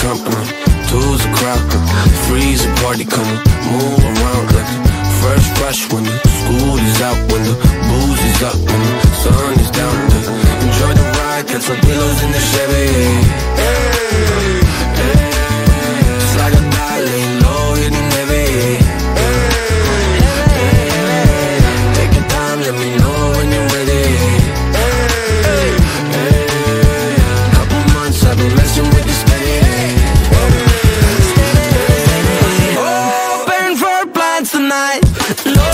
company. Two's a crowd, three's a party coming. Move around like first rush when the school is out, when the booze is up, when the sun is down. Enjoy the ride, catch some pillows in the Chevy tonight.